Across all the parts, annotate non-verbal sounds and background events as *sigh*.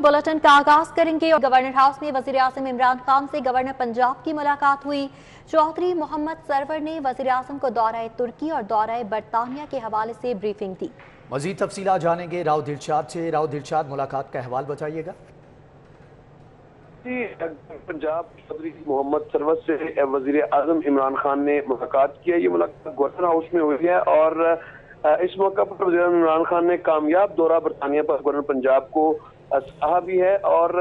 Bulletin का आगाज़ करेंगे और गवर्नर हाउस में वज़ीर आज़म इमरान खान से गवर्नर पंजाब की मुलाकात हुई। चौधरी मोहम्मद सरवर ने वज़ीर आज़म को दौरा तुर्की और दौरा बरतानिया के हवाले से ब्रीफिंग दी। मजीद तफसी जानेंगे राव दिलशाद से। राव दिलशाद मुलाकात का अहवाल बताइएगा। पंजाब चौधरी मोहम्मद सरवत से वज़ीर आज़म इमरान खान ने मुलाकात की है। ये मुलाकात गवर्नर हाउस में हुई है और इस मौका पर वजी इमरान खान ने कामयाब दौरा बरतानिया पर गवर्नर पंजाब को सहा भी है और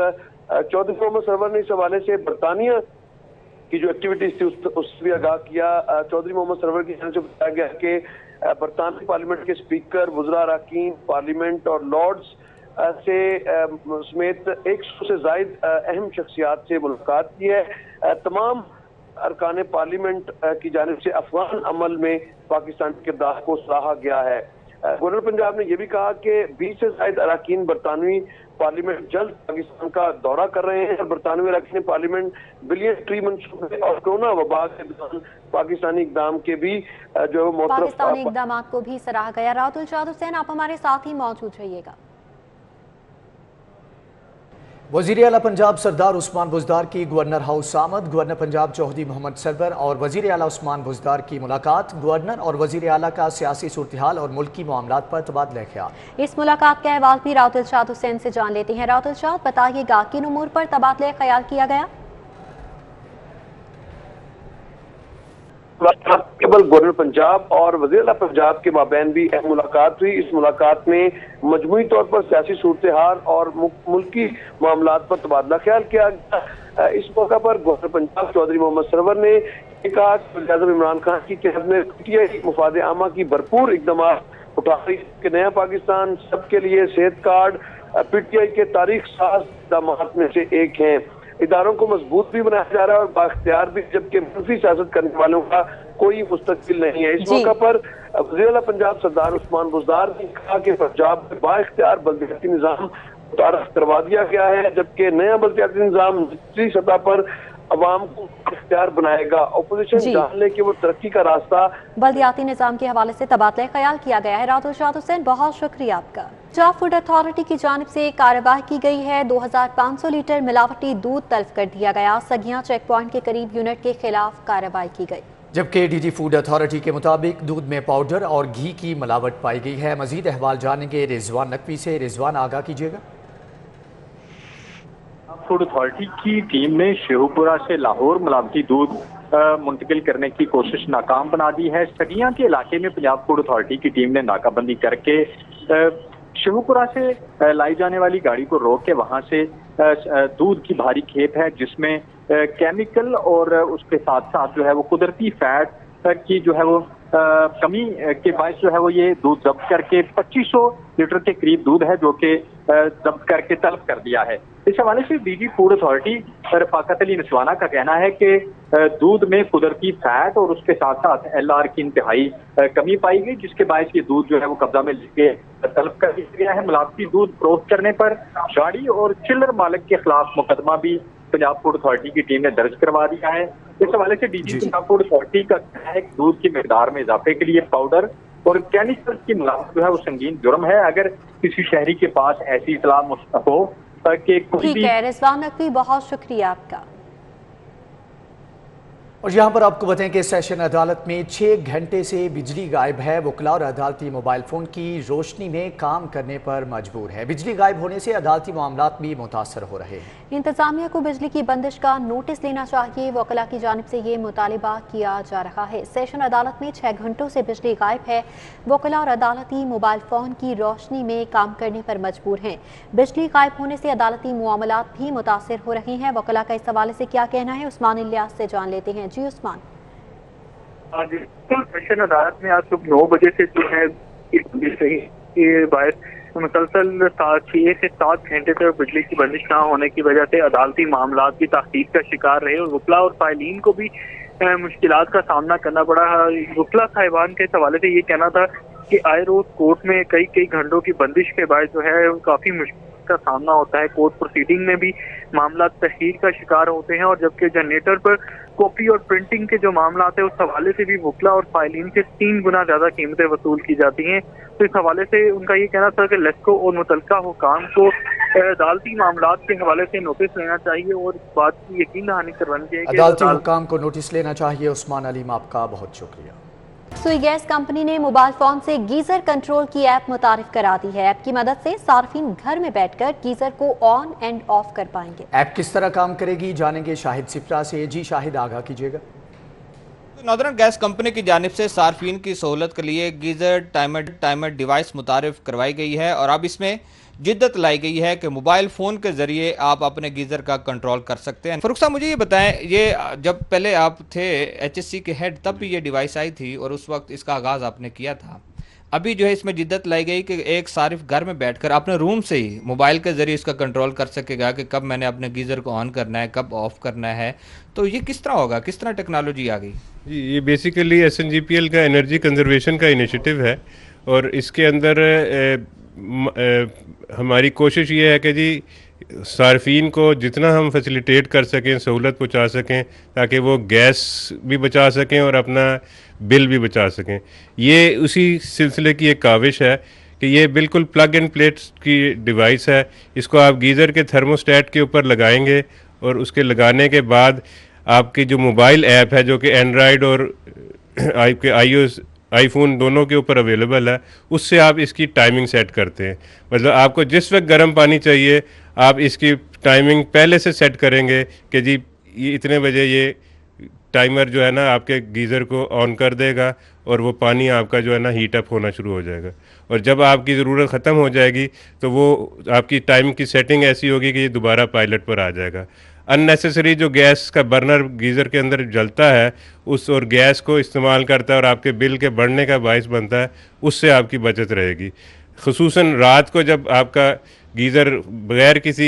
चौधरी मोहम्मद सरवर ने इस हवाले से बरतानिया की जो एक्टिविटीज़ थी उस, भी आगाह किया। चौधरी मोहम्मद सरवर की जान से बताया गया कि बरतानवी पार्लियामेंट के स्पीकर वजरा अरकान पार्लियामेंट और लॉर्ड्स से समेत एक सौ से जायद अहम शख्सियात से मुलाकात की है। तमाम अरकान पार्लियामेंट की जानब से अफगान अमल में पाकिस्तान के किरदार को सराहा गया है। गवर्नर पंजाब ने यह भी कहा कि बीस से जायद अरकान बरतानवी पार्लियामेंट जल्द पाकिस्तान का दौरा कर रहे हैं और बरतानवी अरकान पार्लियामेंट बिलियन ट्री मनसूबे और कोरोना वबा के दौरान पाकिस्तानी इकदाम के भी जो पाकिस्तानी इकदाम को भी सराहा गया। राहुल शाह हुसैन आप हमारे साथ ही मौजूद रहिएगा। वज़ीर अला पंजाब सरदार उस्मान बुजदार की गवर्नर हाउस आमद, गवर्नर पंजाब चौधरी मोहम्मद सरवर और वज़ीर अला उस्मान बुजदार की मुलाकात, गवर्नर और वज़ीर अला का सियासी सूरत हाल और मुल्की मामला पर तबादला ख्याल इस मुलाकात का अहवाल भी राउत शाह हुसैन से जान लेते हैं। राउत शाह बताइएगा, किन उमूर पर तबादला ख्याल किया गया? केवल गवर्नर पंजाब और वज़ीर पंजाब के माबेन भी अहम मुलाकात हुई। इस मुलाकात में मजमू तौर पर सियासी सूरत हाल और मुल्की मामला पर तबादला ख्याल किया गया। इस मौका पर गवर्नर पंजाब चौधरी मोहम्मद सरवर ने कहा कि इमरान खान की में पीटीआई मुफाद आमा की भरपूर इकदाम उठा रही कि नया पाकिस्तान, सबके लिए सेहत कार्ड पीटीआई के तारीख साज इकदाम में से एक है। इदारों को मज़बूत भी बनाया जा रहा है और बाख्तियार भी जबकि मनफी सियासत करने वालों का कोई मुस्तकिल नहीं है। इस मौका पर वज़ीर पंजाब सरदार उस्मान बुजदार ने कहा कि पंजाब में बाख्तियार बलदियाती निज़ाम मुतारफ करवा दिया गया है जबकि नया बलदियाती निज़ाम निचली सतह पर अवाम को इख्तियार बनाएगा। अपोजिशन जान ले कि वो तरक्की का रास्ता बल्दियाती निज़ाम के हवाले से तबादला ख्याल किया गया है। रातुल शाह हुसैन बहुत शुक्रिया आपका। पंजाब फ़ूड अथॉरिटी की जानब से कार्रवाई की गई है। 2500 लीटर मिलावटी दूध तल्फ कर दिया गया। सगिया चेक पॉइंट के करीब यूनिट के खिलाफ कार्रवाई की गई। जबकि डीजी फ़ूड अथॉरिटी के मुताबिक दूध में पाउडर और घी की मिलावट पाई गई है। मजीद अहवाल जानेंगे रिजवान नकवी से। रिजवान आगाह कीजिएगा। फ़ूड अथॉरिटी की टीम ने शेहूपुरा से लाहौर मलावटी दूध मुंतकिल करने की कोशिश नाकाम बना दी है। सगिया के इलाके में पंजाब फ़ूड अथॉरिटी की टीम ने नाकाबंदी करके शेहूपुरा से लाई जाने वाली गाड़ी को रोक के वहाँ से दूध की भारी खेप है, जिसमें केमिकल और उसके साथ साथ जो है वो कुदरती फैट की जो है वो कमी के बायस जो है वो ये दूध जब्त करके 2500 लीटर के करीब दूध है, जो कि जब्त करके तलब कर दिया है। इस हवाले से DG food authority Rafaqat Ali Naswana का कहना है कि दूध में कुदरती फैट और उसके साथ साथ एल आर की इंतहाई कमी पाई गई जिसके बायस ये दूध जो है वो कब्जा में लेके तलब कर दिया गया है। मिलावटी दूध फरोख्त करने पर गाड़ी और चिल्लर मालिक के खिलाफ मुकदमा भी पंजाब फ़ूड अथॉरिटी की टीम ने दर्ज करवा दिया है। इस हवाले से डीजी पंजाब फ़ूड अथॉरिटी का कहना है कि दूध की मकदार में इजाफे के लिए पाउडर और केमिकल की मिलावट जो है वो संगीन जुर्म है। अगर किसी शहरी के पास ऐसी इतला हो कि ठीक है रिजवान नकवी बहुत शुक्रिया आपका। और यहाँ पर आपको बताएँ कि सेशन अदालत में छः घंटे से बिजली गायब है। वकला और अदालती मोबाइल फ़ोन की रोशनी में काम करने पर मजबूर है। बिजली गायब होने से अदालती मामला भी मुतासर हो रहे हैं। इंतजामिया को बिजली की बंदिश का नोटिस लेना चाहिए। वकला की जानब से ये मुतालबा किया जा रहा है। सेशन अदालत में छः घंटों से बिजली गायब है। वकला और अदालती मोबाइल फ़ोन की रोशनी में काम करने पर मजबूर हैं। बिजली गायब होने से अदालती मामला भी मुतासर हो रहे हैं। वकला का इस हवाले से क्या कहना है? उस्मान इलियास से जान लेते हैं। जी, उस्मान। सेशन अदालत में आज सुबह नौ बजे से जो है मुसलसल छह से सात घंटे तक बिजली की बंदिश न होने की वजह से अदालती मामला की तहकीक का शिकार रहे और वकला और फाइलिन को भी मुश्किल का सामना करना पड़ा। वकला साहिबान के हवाले से ये कहना था कि आए रोज कोर्ट में कई कई घंटों की बंदिश के बाद जो है, काफ़ी का सामना होता है कोर्ट प्रोसीडिंग में भी मामला तहरीर का शिकार होते हैं और जबकि जनरेटर पर कॉपी और प्रिंटिंग के जो मामला है उस हवाले से भी वकला और फाइलिन से तीन गुना ज़्यादा कीमतें वसूल की जाती हैं। तो इस हवाले से उनका ये कहना था कि लेस्को और मुतलका हुकाम को अदालती मामला के हवाले से नोटिस लेना चाहिए और इस बात की यकीन दहानी करवानी चाहिए अदालती हुकाम को नोटिस लेना चाहिए। उस्मान अलीम आपका बहुत शुक्रिया। सुई गैस कंपनी ने मोबाइल फ़ोन से गीजर कंट्रोल की ऐप मुतारफ करा दी है। ऐप की मदद से सार्फिन घर में बैठकर गीजर को ऑन एंड ऑफ़ कर पाएँगे। ऐप किस तरह काम करेगी, जानेंगे शाहिद सिफरा से। जी, शाहिद आगा कीजिएगा। नॉर्दर्न गैस कंपनी की जानब से सार्फिन की सहूलत के लिए गीजर, टाइमर टाइमर डिवाइस मुतारफ करवाई गई है और अब इसमें जिद्दत लाई गई है कि मोबाइल फ़ोन के ज़रिए आप अपने गीज़र का कंट्रोल कर सकते हैं। फरुख साहब, मुझे ये बताएँ, ये जब पहले आप थे, एचएससी के हेड, तब भी ये डिवाइस आई थी और उस वक्त इसका आगाज़ आपने किया था? अभी जो है इसमें जिद्दत लाई गई कि एक सारिफ घर में बैठकर अपने रूम से ही मोबाइल के ज़रिए इसका कंट्रोल कर सकेगा कि कब मैंने अपने गीज़र को ऑन करना है कब ऑफ़ करना है। तो ये किस तरह होगा? किस तरह टेक्नोलॉजी आ गई? जी ये बेसिकली एस का एनर्जी कंजर्वेशन का इनिशिएटिव है और इसके अंदर ए, ए, हमारी कोशिश ये है कि जी सार्फिन को जितना हम फैसिलिटेट कर सकें, सहूलत पहुँचा सकें, ताकि वो गैस भी बचा सकें और अपना बिल भी बचा सकें। ये उसी सिलसिले की एक काविश है कि ये बिल्कुल प्लग एंड प्लेट की डिवाइस है। इसको आप गीज़र के थर्मोस्टेट के ऊपर लगाएँगे और उसके लगाने के बाद आपकी जो मोबाइल ऐप है, जो कि एंड्रॉयड और आपके *clears throat* आई आईफोन दोनों के ऊपर अवेलेबल है, उससे आप इसकी टाइमिंग सेट करते हैं। मतलब आपको जिस वक्त गर्म पानी चाहिए आप इसकी टाइमिंग पहले से सेट करेंगे कि जी, ये इतने बजे ये टाइमर जो है ना आपके गीज़र को ऑन कर देगा और वो पानी आपका जो है ना हीट अप होना शुरू हो जाएगा। और जब आपकी ज़रूरत ख़त्म हो जाएगी तो वो आपकी टाइम की सेटिंग ऐसी होगी कि ये दोबारा पायलट पर आ जाएगा। अननेसेसरी जो गैस का बर्नर गीज़र के अंदर जलता है, उस और गैस को इस्तेमाल करता है और आपके बिल के बढ़ने का बायस बनता है, उससे आपकी बचत रहेगी। खसूस रात को जब आपका गीज़र बगैर किसी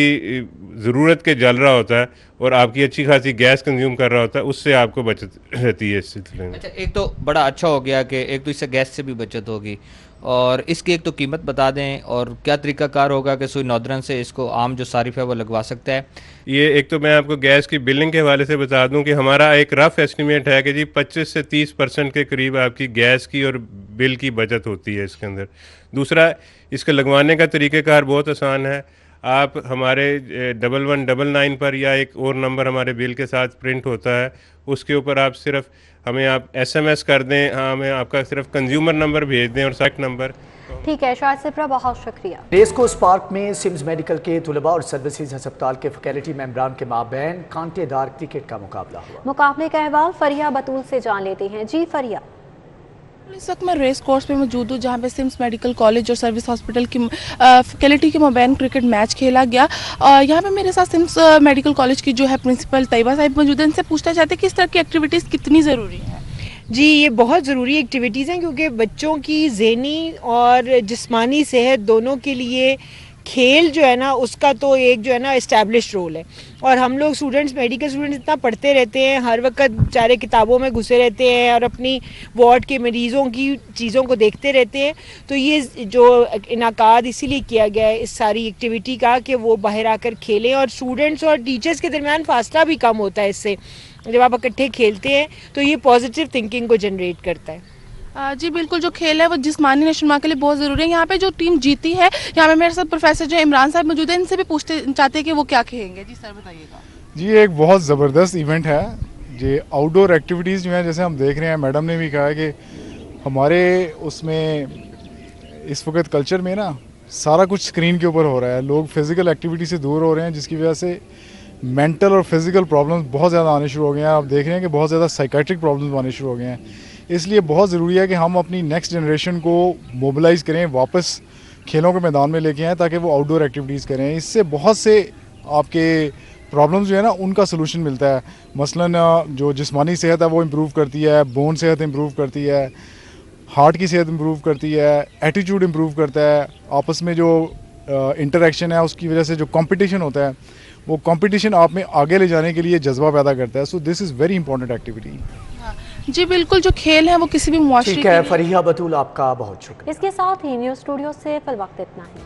ज़रूरत के जल रहा होता है और आपकी अच्छी खासी गैस कंज्यूम कर रहा होता है, उससे आपको बचत रहती है इस सिलसिले में। अच्छा एक तो बड़ा अच्छा हो गया कि एक तो इससे गैस से भी बचत होगी। और इसकी एक तो कीमत बता दें और क्या तरीकाकार होगा कि सुई नौदरन से इसको आम जो सारिफ है वो लगवा सकता है? ये एक तो मैं आपको गैस की बिलिंग के हवाले से बता दूँ कि हमारा एक रफ एस्टिमेट है कि जी 25 से 30 परसेंट के करीब आपकी गैस की और बिल की बचत होती है इसके अंदर। दूसरा, इसके लगवाने का तरीक़ेकार बहुत आसान है। आप हमारे डबल वन डबल नाइन पर या एक और नंबर हमारे बिल के साथ प्रिंट होता है उसके ऊपर आप सिर्फ़ हमें आप एसएमएस कर दें हाँ हमें आपका सिर्फ़ कंज्यूमर नंबर भेज दें और सेक्ट नंबर ठीक है शायद सिफ्रा बहुत शुक्रिया। रेसकोस पार्क में सिम्स मेडिकल के तलबा और सर्विसेज़ अस्पताल के फैकल्टी मेम्बरान के माबेन कांटेदार क्रिकेट का मुकाबला हुआ। मुकाबले का अहवाल फरिया बतूल से जान लेते हैं। जी फरिया। इस वक्त मैं रेस कोर्स पे मौजूद हूँ, जहाँ पे सिम्स मेडिकल कॉलेज और सर्विस हॉस्पिटल की फैकल्टी के मोबाइल क्रिकेट मैच खेला गया। और यहाँ पे मेरे साथ सिम्स मेडिकल कॉलेज की जो है प्रिंसिपल तैयबा साहब मौजूद है। इनसे पूछना चाहते हैं कि इस तरह की एक्टिविटीज़ कितनी ज़रूरी है? जी, ये बहुत ज़रूरी एक्टिविटीज़ हैं, क्योंकि बच्चों की जहनी और जिस्मानी सेहत दोनों के लिए खेल जो है ना, उसका तो एक जो है ना इस्टेब्लिश रोल है। और हम लोग स्टूडेंट्स मेडिकल स्टूडेंट्स इतना पढ़ते रहते हैं, हर वक्त बेचारे किताबों में घुसे रहते हैं और अपनी वार्ड के मरीज़ों की चीज़ों को देखते रहते हैं। तो ये जो इनका इसीलिए किया गया है, इस सारी एक्टिविटी का कि वो बाहर आकर खेलें और स्टूडेंट्स और टीचर्स के दरमियान फासला भी कम होता है इससे। जब आप इकट्ठे खेलते हैं तो ये पॉजिटिव थिंकिंग को जनरेट करता है। जी, बिल्कुल, जो खेल है वो जिसमानी नशुमा के लिए बहुत ज़रूरी है। यहाँ पे जो टीम जीती है, यहाँ पे मेरे साथ प्रोफेसर जो इमरान साहब मौजूद है, इनसे भी पूछते चाहते हैं कि वो क्या कहेंगे जी, सर, बताइएगा। जी एक बहुत ज़बरदस्त इवेंट है। ये आउटडोर एक्टिविटीज़ जो है, जैसे हम देख रहे हैं, मैडम ने भी कहा कि हमारे उसमें, इस वक्त कल्चर में ना, सारा कुछ स्क्रीन के ऊपर हो रहा है। लोग फ़िज़िकल एक्टिविटी से दूर हो रहे हैं, जिसकी वजह से मेंटल और फ़िज़िकल प्रॉब्लम्स बहुत ज़्यादा आने शुरू हो गए हैं। आप देख रहे हैं कि बहुत ज़्यादा साइकेट्रिक प्रॉब्लम्स आने शुरू हो गए हैं। इसलिए बहुत ज़रूरी है कि हम अपनी नेक्स्ट जनरेशन को मोबिलाइज़ करें, वापस खेलों के मैदान में लेके आएँ ताकि वो आउटडोर एक्टिविटीज़ करें। इससे बहुत से आपके प्रॉब्लम्स जो है ना, उनका सोल्यूशन मिलता है। मसलन जो जिस्मानी सेहत है, वो इम्प्रूव करती है बोन सेहत इम्प्रूव करती है हार्ट की सेहत इम्प्रूव करती है एटीट्यूड इम्प्रूव करता है, आपस में जो इंटरेक्शन है, उसकी वजह से जो कंपटीशन होता है, वो कंपटीशन आप में आगे ले जाने के लिए जज्बा पैदा करता है। So this is very important activity जी बिल्कुल जो खेल है वो किसी भी ठीक है फरिया बतूल आपका बहुत शुक्रिया। इसके साथ ही न्यूज़ स्टूडियो से फिल वक्त इतना ही।